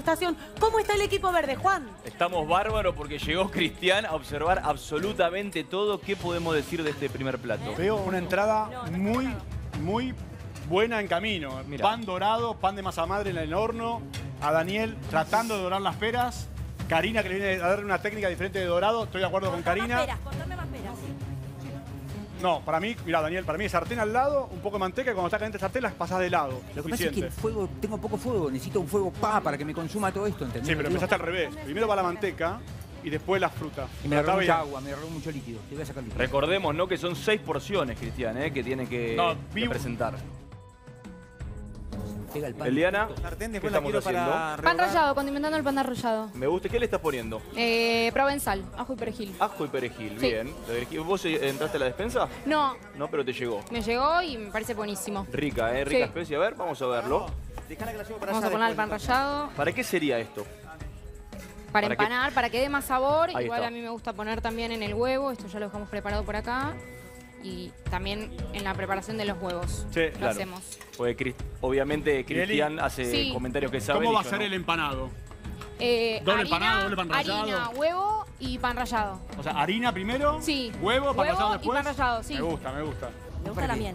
degustación. ¿Cómo está el equipo verde, Juan? Estamos bárbaros porque llegó Cristian a observar absolutamente todo. ¿Qué podemos decir de este primer plato? Veo una entrada muy, muy buena en camino. Mirá. Pan dorado, pan de masa madre en el horno. A Daniel tratando de dorar las peras. Karina que le viene a dar una técnica diferente de dorado. Estoy de acuerdo con Karina. No, para mí, mira Daniel, para mí es sartén al lado, un poco de manteca y cuando está caliente el sartén las pasas de lado. Lo que pasa es que el fuego, tengo poco fuego, necesito un fuego pa para que me consuma todo esto, ¿entendés? Sí, pero empezaste al revés. Primero va la manteca y después la fruta. Y me agarró mucha agua, me agarró mucho líquido. Te voy a sacar líquido. Recordemos, ¿no? Que son seis porciones, Cristian, ¿eh? que tiene que, No, que vi- presentar. Pega el pan. Eliana, Sartén, ¿qué estamos haciendo? para Pan rallado, condimentando el pan rallado. Me gusta. ¿Qué le estás poniendo? Eh, provenzal, ajo y perejil. Ajo y perejil, Sí. bien. ¿Vos eh, entraste a la despensa? No, No, pero te llegó. me llegó y me parece buenísimo. Rica, ¿eh? Rica Sí. especie. A ver, vamos a verlo. Dejala que la llevo para Vamos allá a poner el pan después. rallado ¿Para qué sería esto? para, empanar, para que dé más sabor. Ahí Igual está. a mí me gusta poner también en el huevo. Esto ya lo dejamos preparado por acá. Y también en la preparación de los huevos. Sí, lo claro. hacemos. Porque obviamente Cristian hace Sí. comentarios que sabe. ¿Cómo va a ser no. el empanado? Eh, Doble harina, empanado, doble pan rallado. Harina, huevo y pan rallado. O sea, harina primero, Sí. huevo, pan Huevo rallado y después. pan rallado, sí. Me gusta, me gusta. Me gusta la miel.